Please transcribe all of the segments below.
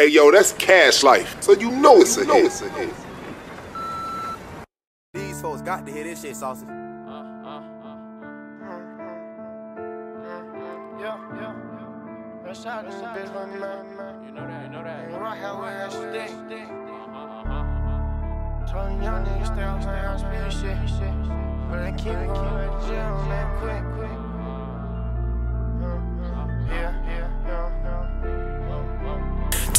Hey yo, that's CashLyfe. So you know it's a hit. It's a hit. These folks got to hear this shit, saucy. Uh, uh, uh, yeah, yeah, yeah. That's how this bitch run man. You know that, you know that. Ain't right here with that stick. Uh-huh. uh-huh, uh-huh. Told young niggas stay on my house, spit shit. But I keep going to jail on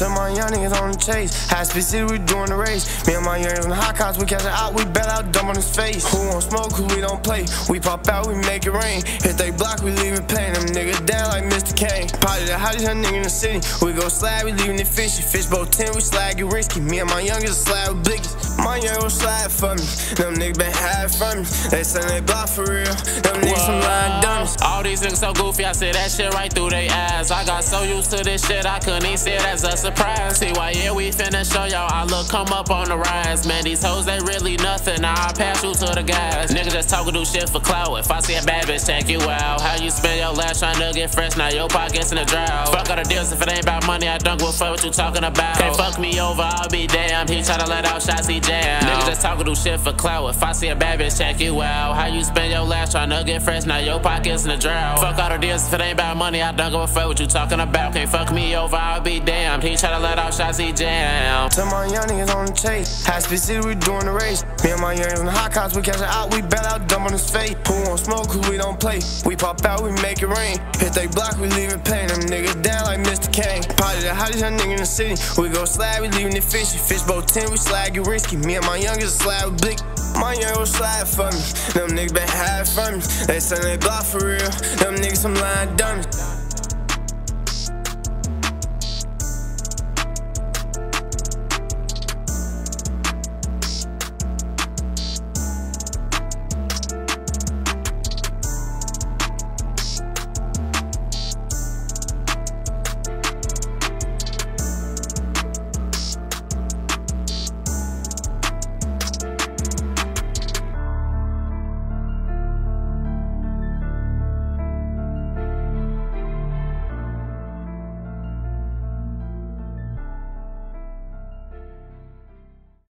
Tell my young niggas on the chase. High speed city, we doing the race. Me and my young niggas on the hot cops, we catch it out, we bail out, dumb on his face. Who won't smoke, who we don't play. We pop out, we make it rain. Hit they block, we leave it pain. Them niggas down like Mr. Kane. Probably the hottest young nigga in the city. We go slide, we leaving it fishy. Fishbowl 10, we slide, get risky. Me and my youngest slide with blickies. My young gon' slide for me. Them niggas been high from me. They send they block for real. Them niggas some lying dummies. All these niggas so goofy, I see that shit right through their eyes. I got so used to this shit, I couldn't even see it as a surprise. See why, yeah, we finna show y'all I look come up on the rise. Man, these hoes, they really nothing. Now I pass you to the guys. Niggas just talking do shit for clout. If I see a bad bitch, check you out. How you spend your last trying to get fresh, now your pockets in the drought. Fuck all the deals, if it ain't about money, I don't give a fuck what you talking about. Can't fuck me over, I'll be damned. He tryna let out shots, he jam. Niggas just talking do shit for clout. If I see a bad bitch, check you out. How you spend your last trying to get fresh, now your pockets in the drought. Fuck all the deals, if it ain't about money, I don't give a fuck what you talking about. Can't fuck me over, I'll be damned. He try to let out shots, he jam. Tell my young niggas on the chase. High speed city, we doing the race. Me and my young on the hot cops, we catch it out, we bet out, dumb on his face. Who won't smoke, who we don't play. We pop out, we make it rain. Hit they block, we leave it pain. Them niggas down like Mr. Kane. Probably the hottest young nigga in the city. We go slide, we leaving it fishy. Fishbowl 10, we slide, get risky. Me and my youngest slide with blick. My young gon' slide for me. Them niggas been high from me. They say they block for real. Them niggas some lying dummies.